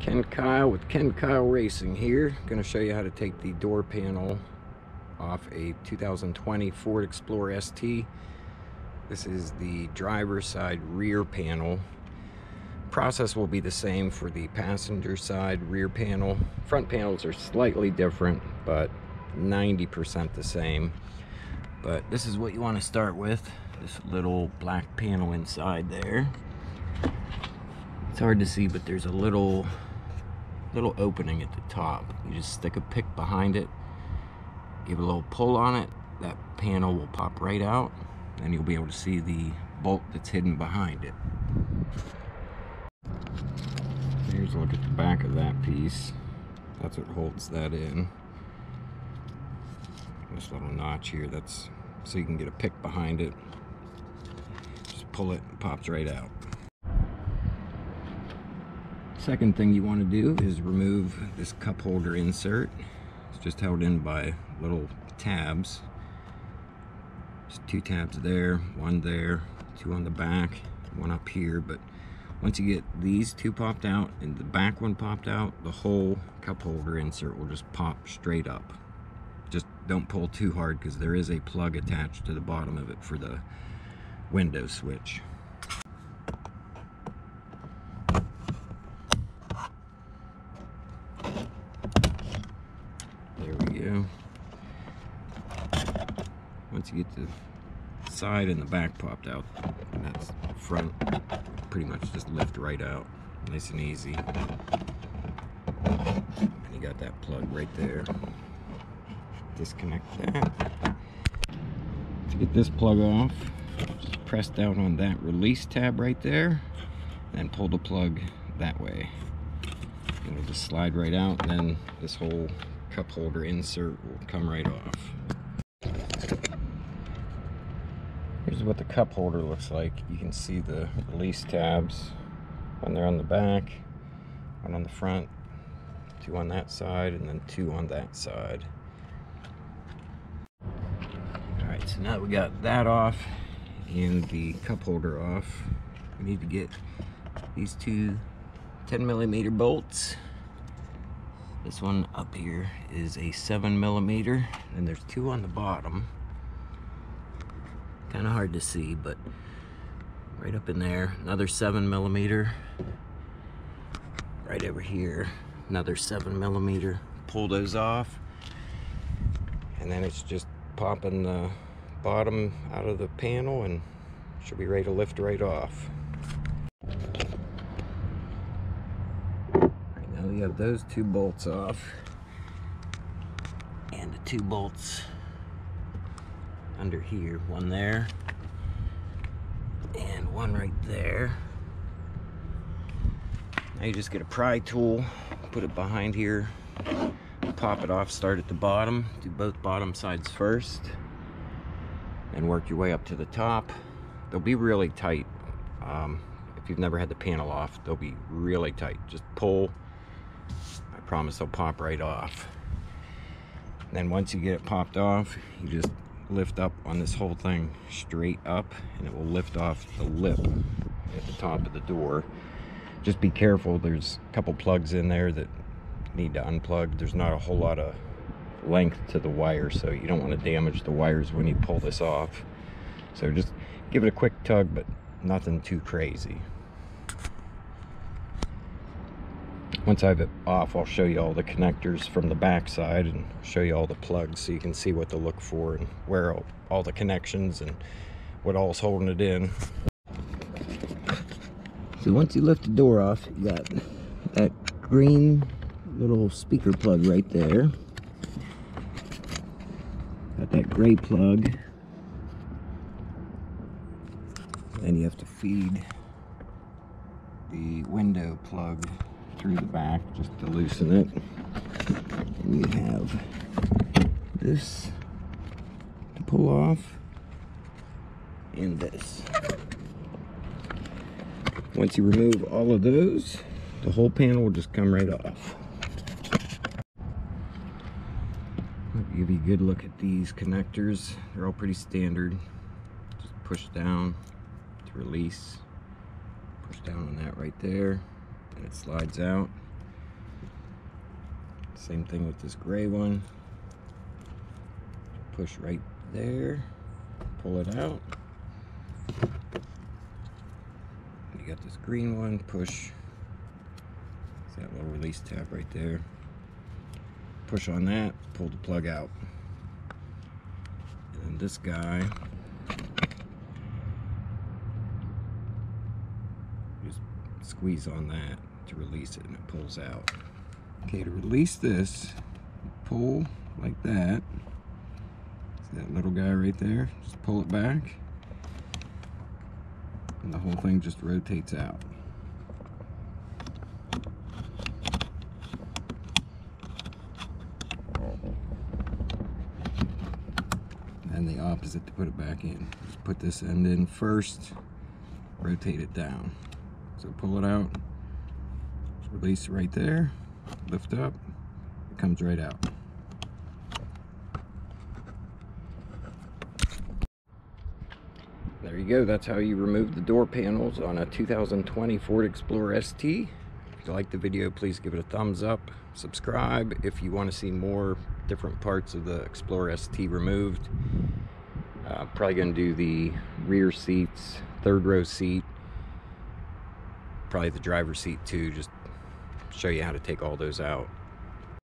Ken Kyle with Ken Kyle Racing here. Going to show you how to take the door panel off a 2020 Ford Explorer ST. This is the driver's side rear panel. Process will be the same for the passenger side rear panel. Front panels are slightly different, but 90% the same. But this is what you want to start with. This little black panel inside there. It's hard to see, but there's a little little opening at the top. You just stick a pick behind it, give a little pull on it, that panel will pop right out, and you'll be able to see the bolt that's hidden behind it. Here's a look at the back of that piece. That's what holds that in. This little notch here, that's so you can get a pick behind it. Just pull it, it pops right out. Second thing you want to do is remove this cup holder insert. It's just held in by little tabs. Just two tabs there, one there, two on the back, one up here. But once you get these two popped out and the back one popped out, the whole cup holder insert will just pop straight up. Just don't pull too hard because there is a plug attached to the bottom of it for the window switch. There we go. Once get the side and the back popped out, that's front, pretty much just lift right out. Nice and easy. And you got that plug right there. Disconnect that. To get this plug off, just press down on that release tab right there, and pull the plug that way. And it'll just slide right out, and then this whole cup holder insert will come right off. Here's what the cup holder looks like. You can see the release tabs when they're on the back, one on the front, two on that side, and then two on that side. All right, so now we got that off and the cup holder off. We need to get these two 10 millimeter bolts this one up here is a seven millimeter, and there's two on the bottom. Kind of hard to see, but right up in there, another seven millimeter. Right over here, another seven millimeter. Pull those off, and then it's just popping the bottom out of the panel and should be ready to lift right off. Now we have those two bolts off and the two bolts under here one there and one right there. Now you just get a pry tool put it behind here pop it off start at the bottom do both bottom sides first and work your way up to the top. They'll be really tight um, if you've never had the panel off they'll be really tight. Just pull I promise they'll pop right off. Then once you get it popped off, you just lift up on this whole thing straight up and it will lift off the lip at the top of the door. Just be careful, there's a couple plugs in there that need to unplug. There's not a whole lot of length to the wire, so you don't want to damage the wires when you pull this off. So just give it a quick tug, but nothing too crazy. Once I have it off I'll show you all the connectors from the back side and show you all the plugs so you can see what to look for and where all, all the connections and what all's holding it in. So once you lift the door off you got that green little speaker plug right there. Got that gray plug. Then you have to feed the window plug through the back just to loosen it. You have this to pull off and this. Once you remove all of those, the whole panel will just come right off. I'll give you a good look at these connectors. They're all pretty standard. Just push down to release. Push down on that right there and it slides out Same thing with this gray one. Push right there, pull it out. You got this green one, push. See that little release tab right there. Push on that, pull the plug out. And then this guy, just squeeze on that to release it and it pulls out. Okay, to release this, pull like that. See that little guy right there? Just pull it back. And the whole thing just rotates out. And the opposite to put it back in. Just put this end in first, rotate it down. So pull it out, release right there, lift up, it comes right out. There you go, that's how you remove the door panels on a 2020 Ford Explorer ST. If you like the video, please give it a thumbs up. Subscribe if you want to see more different parts of the Explorer ST removed. Uh, probably going to do the rear seats, third row seat, probably the driver's seat too, just show you how to take all those out.